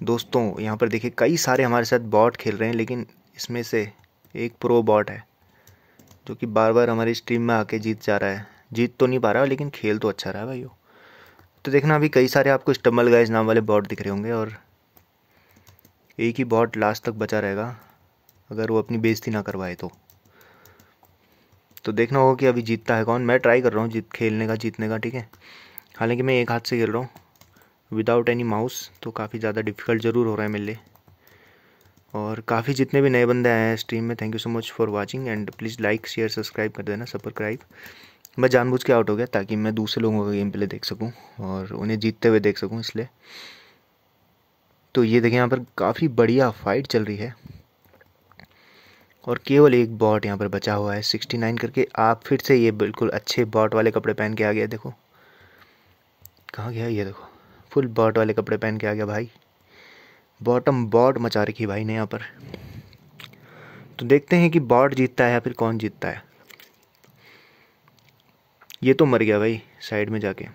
दोस्तों, यहाँ पर देखिए, कई सारे हमारे साथ बॉट खेल रहे हैं, लेकिन इसमें से एक प्रो बॉट है, जो कि बार बार हमारी स्ट्रीम में आके जीत जा रहा है। जीत तो नहीं पा रहा, लेकिन खेल तो अच्छा रहा है भाई वो। तो देखना, अभी कई सारे आपको स्टम्बल गाइज़ नाम वाले बॉट दिख रहे होंगे, और एक ही बॉट लास्ट तक बचा रहेगा, अगर वो अपनी बेइज्जती ना करवाए तो। तो देखना होगा कि अभी जीतता है कौन। मैं ट्राई कर रहा हूँ, जीत, खेलने का, जीतने का, ठीक है। हालाँकि मैं एक हाथ से खेल रहा हूँ। विदाउट एनी माउस तो काफ़ी ज़्यादा डिफ़िकल्ट ज़रूर हो रहा है मेरे लिए। और काफ़ी जितने भी नए बंदे आए हैं स्ट्रीम में thank you so much for watching and please like share subscribe कर देना सब्सक्राइब मैं जानबूझ के आउट हो गया ताकि मैं दूसरे लोगों का गेम प्ले देख सकूँ और उन्हें जीतते हुए देख सकूँ इसलिए। तो ये देखें, यहाँ पर काफ़ी बढ़िया फाइट चल रही है। और केवल एक बॉट यहाँ पर बचा हुआ है सिक्सटी नाइन करके। आप फिर से ये बिल्कुल अच्छे बॉट वाले कपड़े पहन के आ गया देखो। कहाँ गया ये, देखो। फुल बॉट वाले कपड़े पहन के आ गया भाई। बॉटम बॉट मचा रखी भाई ने यहाँ पर। तो देखते हैं कि बॉट जीतता है या फिर कौन जीतता है। ये तो मर गया भाई साइड में जाके।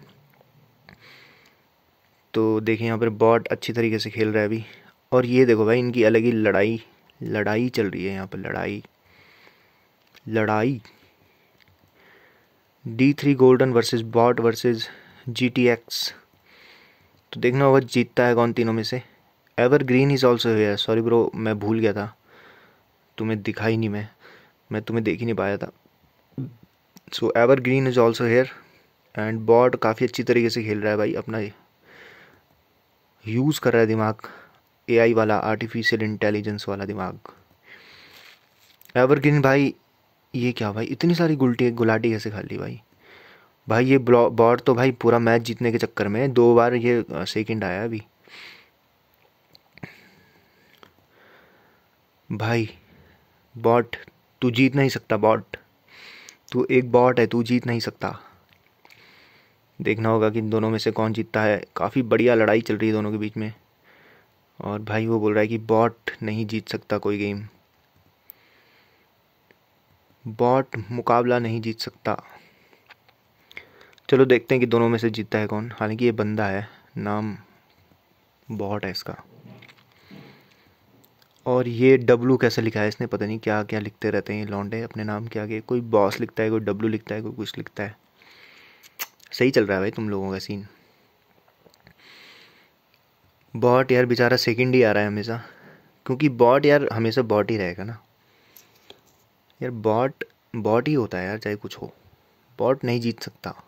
तो देखिए यहाँ पर बॉट अच्छी तरीके से खेल रहा है अभी। और ये देखो भाई, इनकी अलग ही लड़ाई लड़ाई चल रही है यहाँ पर, लड़ाई। लड़ाई। D three golden versus bot versus G T X तो देखना होगा जीतता है कौन तीनों में से? एवर ग्रीन इज़ ऑल्सो है सॉरी ब्रो मैं भूल गया था। तुम्हें दिखा ही नहीं मैं। मैं तुम्हें देख ही नहीं पाया था। So evergreen is also here and bot काफ़ी अच्छी तरीके से खेल रहा है भाई, अपना यूज़ कर रहा है दिमाग। एआई वाला आर्टिफिशियल इंटेलिजेंस वाला दिमाग। एवरग्रीन भाई, ये क्या भाई? इतनी सारी गुलटी, गुलाटी कैसे खा ली भाई? भाई ये बॉट तो भाई पूरा मैच जीतने के चक्कर में दो बार ये सेकंड आया अभी। भाई, बॉट, तू जीत नहीं सकता बॉट। तू एक बॉट है, तू जीत नहीं सकता। देखना होगा कि इन दोनों में से कौन जीतता है। काफ़ी बढ़िया लड़ाई चल रही है दोनों के बीच में। और भाई वो बोल रहा है कि बॉट नहीं जीत सकता कोई गेम। बॉट मुकाबला नहीं जीत सकता। चलो देखते हैं कि दोनों में से जीतता है कौन। हालाँकि ये बंदा है, नाम बॉट है इसका। और ये डब्लू कैसे लिखा है इसने, पता नहीं क्या क्या लिखते रहते हैं लॉन्डे अपने नाम के आगे। कोई बॉस लिखता है, कोई डब्लू लिखता है, कोई कुछ लिखता है। सही चल रहा है भाई तुम लोगों का सीन बॉट यार बेचारा सेकंड ही आ रहा है हमेशा। क्योंकि बॉट यार हमेशा बॉट ही रहेगा ना। यार बॉट बॉट ही होता है यार, चाहे कुछ हो। बॉट नहीं जीत सकता।